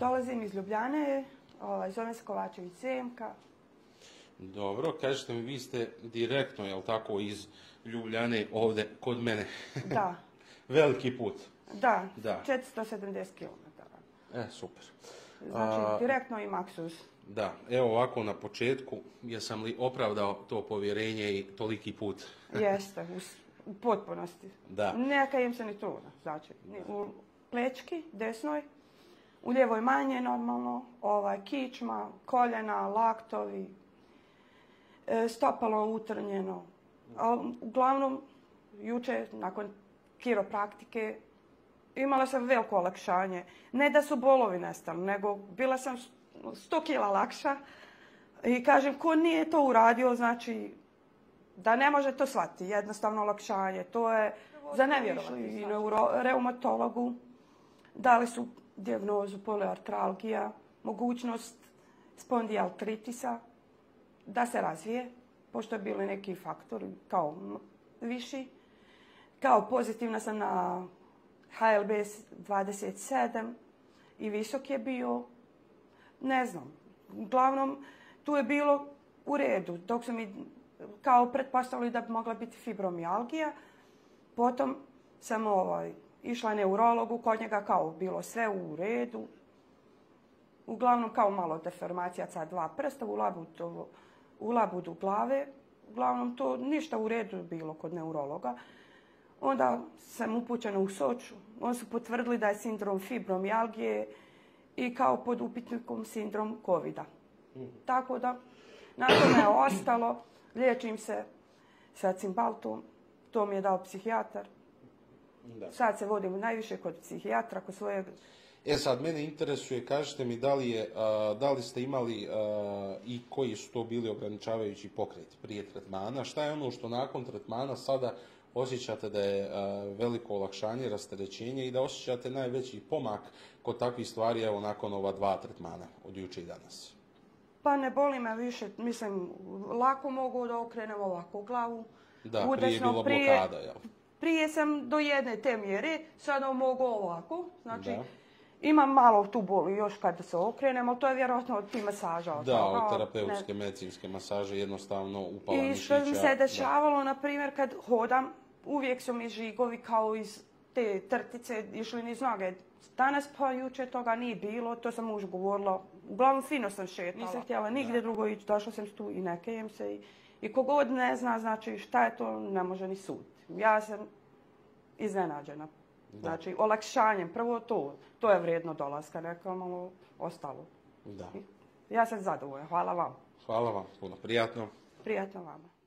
Dolazim iz Ljubljane, ovaj, zovem se Kovačević Semka. Dobro, kažete mi, vi ste direktno, jel tako, iz Ljubljane ovdje kod mene. Da, Veliki put. da, Da. 470 km. E, super. Znači, A, direktno i Maksus. Da, evo ovako na početku, jesam li opravdao to povjerenje i toliki put? Jeste, u, potpunosti. Da. Ne kajem se ni truna, znači, ni u plečki, desnoj, u lijevoj manje normalno, ovaj, kičma, koljena, laktovi, e, stopalo utrnjeno. A uglavnom, juče, nakon kiropraktike, imala sam veliko olakšanje. Ne da su bolovi nestali, nego bila sam 100 kila lakša i kažem, ko nije to uradio, znači, da ne može to shvatiti, jednostavno olakšanje. To je za nevjerovati. I reumatologu dali su dijagnozu poliartralgija, mogućnost spondijaltritisa da se razvije, pošto je bili neki faktori kao viši. Kao pozitivna sam na HLB 27 i visok je bio. Ne znam. Uglavnom, tu je bilo u redu. Dok su mi kao pretpostavili da bi mogla biti fibromijalgija. Potom sam ovaj, išla neurologu, kod njega kao bilo sve u redu. Uglavnom kao malo deformacija ca dva prsta u labudu, u labudu glave. Uglavnom to ništa u redu bilo kod neurologa. Onda sam upućena u Soču. Oni su potvrdili da je sindrom fibromijalgije i kao pod upitnikom sindrom covida. Tako da, na tome je ostalo. Liječim se sa cimbaltom. To mi je dao psihijatar. Da. Sad se vodim najviše kod psihijatra, kod svojeg E sad, mene interesuje, kažete mi da li, je, a, da li ste imali a, i koji su to bili ograničavajući pokreti prije tretmana, šta je ono što nakon tretmana sada osjećate da je a, veliko olakšanje, rasterećenje i da osjećate najveći pomak kod takvih stvari, evo nakon ova dva tretmana od juče i danas. Pa ne boli me više, mislim, lako mogu da okrenem ovako glavu. Da, Udesno, prije je bilo blokada, jel? Prije sam do jedne te mjere, sada mogu ovako, znači Da. imam malo tu boli još kada se okrenem, ali to je vjerojatno od ti masaža. od Da, toga, od ne. terapeutske, medicinske masaže jednostavno upala I što mi mišića. se dešavalo, na primjer, kad hodam, uvijek su mi žigovi kao iz te trtice išli niz noge. Danas pa jučer toga nije bilo, to sam mužu govorila. Uglavnom fino sam šetala. Nisam htjela nigdje drugo ići, došla sam tu i ne kajem se. I, I kogod ne zna, znači šta je to, ne može ni sud. Ja sam iznenađena. Znači, olakšanjem, prvo to, to je vrijedno dolaska, neka malo ostalo. Da. Ja sam zadovoljna, hvala vam. Hvala vam, puno prijatno. Prijatno vama.